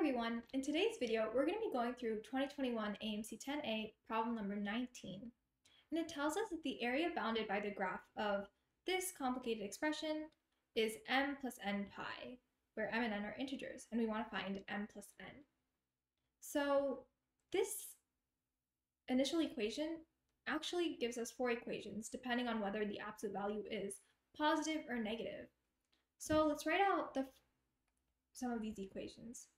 everyone, in today's video we're going to be going through 2021 AMC 10A problem number 19. And it tells us that the area bounded by the graph of this complicated expression is m plus n pi, where m and n are integers, and we want to find m plus n. So this initial equation actually gives us four equations depending on whether the absolute value is positive or negative. So let's write out the some of these equations.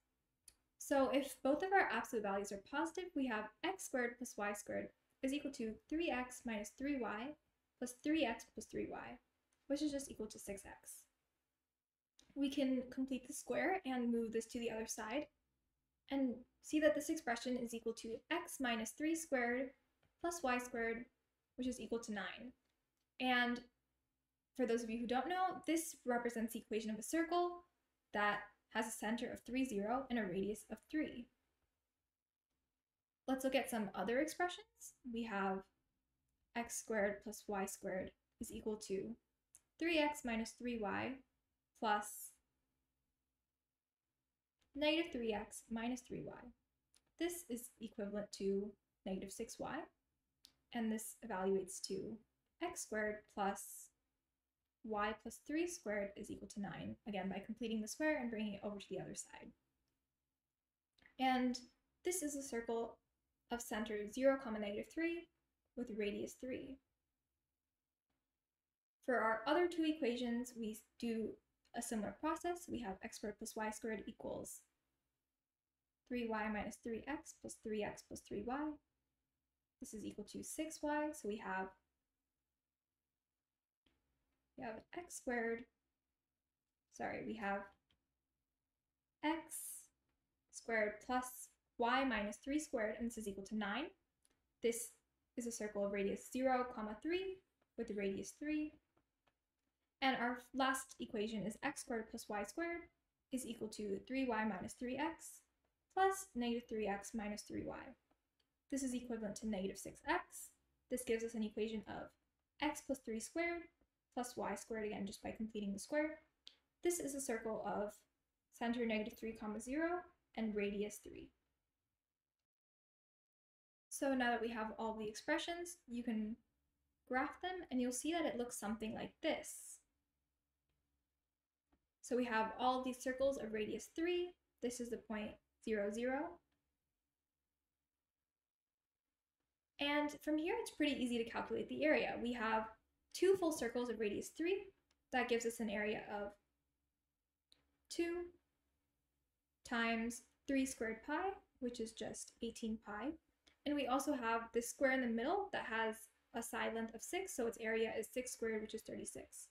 So if both of our absolute values are positive, we have x squared plus y squared is equal to 3x minus 3y plus 3x plus 3y, which is just equal to 6x. We can complete the square and move this to the other side and see that this expression is equal to x minus 3 squared plus y squared, which is equal to 9. And for those of you who don't know, this represents the equation of a circle that has a center of 3, 0 and a radius of 3. Let's look at some other expressions. We have x squared plus y squared is equal to 3x minus 3y plus negative 3x minus 3y. This is equivalent to negative 6y, and this evaluates to x squared plus y plus 3 squared is equal to 9, again by completing the square and bringing it over to the other side. And this is a circle of center 0, comma negative 3 with radius 3. For our other two equations, we do a similar process. We have x squared plus y squared equals 3y minus 3x plus 3x plus 3y. This is equal to 6y, so we have we have x squared, sorry, we have x squared plus y minus 3 squared, and this is equal to 9. This is a circle of radius 0, comma 3 with the radius 3. And our last equation is x squared plus y squared is equal to 3y minus 3x plus negative 3x minus 3y. This is equivalent to negative 6x. This gives us an equation of x plus 3 squared plus y squared again just by completing the square. This is a circle of center negative 3 comma 0 and radius 3. So now that we have all the expressions, you can graph them and you'll see that it looks something like this. So we have all these circles of radius 3. This is the point 0, 0. And from here, it's pretty easy to calculate the area. We have two full circles of radius 3. That gives us an area of 2 times 3 squared pi, which is just 18 pi. And we also have this square in the middle that has a side length of 6, so its area is 6 squared, which is 36.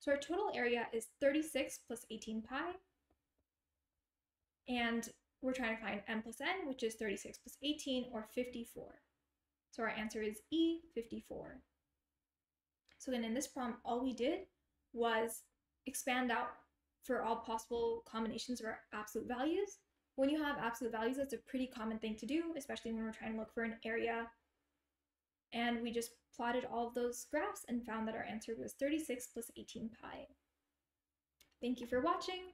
So our total area is 36 plus 18 pi. And we're trying to find m plus n, which is 36 plus 18, or 54. So our answer is E, 54. So then in this problem, all we did was expand out for all possible combinations of our absolute values. When you have absolute values, that's a pretty common thing to do, especially when we're trying to look for an area. And we just plotted all of those graphs and found that our answer was 36 plus 18 pi. Thank you for watching.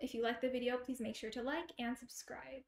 If you liked the video, please make sure to like and subscribe.